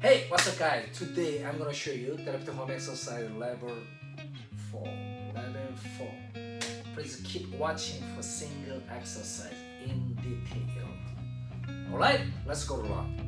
Hey, what's up guys? Today I'm gonna show you therapy home exercise level 4. Level 4. Please keep watching for single exercise in detail. Alright, let's go. Take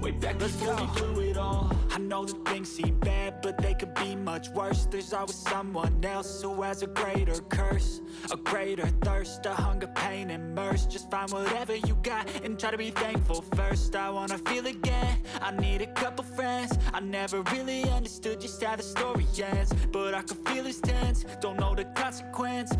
Way back before we blew it all. I know that things seem bad, but they could be much worse. There's always someone else who has a greater curse A greater thirst, a hunger, pain, and mercy. Just find whatever you got and try to be thankful first. I wanna feel again, I need a couple friends. I never really understood just how the story ends But I can feel it's tense, don't know the consequence. The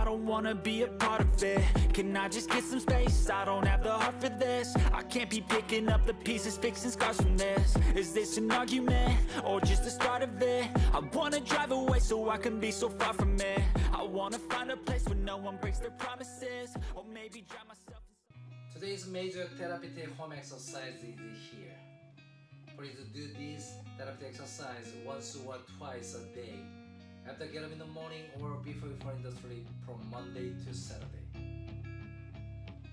don't wanna be a part of it Can I just get some space? I don't have the heart for this I can't be picking up the pieces, fixing scars from this Is this an argument? Or just the start of it? I wanna drive away so I can be so far from it I wanna find a place where no one breaks their promises Or maybe drown myself Today's major therapeutic home exercise is here. Please do this therapeutic exercise once or twice a day. After get up in the morning or before you fall into sleep from Monday to Saturday.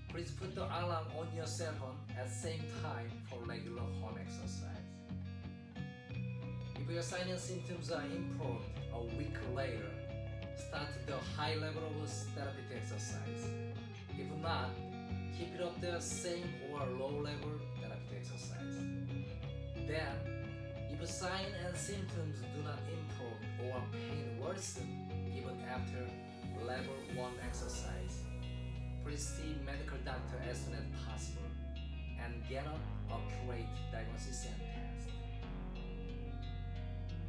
Please put the alarm on your cell phone at the same time for regular home exercise. If your sinus symptoms are improved a week later, start the high level of therapeutic exercise. If not, keep it up the same or low level therapeutic exercise. Then, if signs and symptoms do not improve even after level 1 exercise, please see medical doctor as soon as possible and get an accurate diagnosis and test.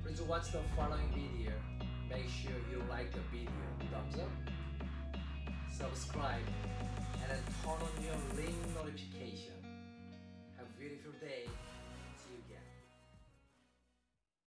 Please watch the following video. Make sure you like the video. Thumbs up, subscribe, and turn on your ring notification. Have a beautiful day.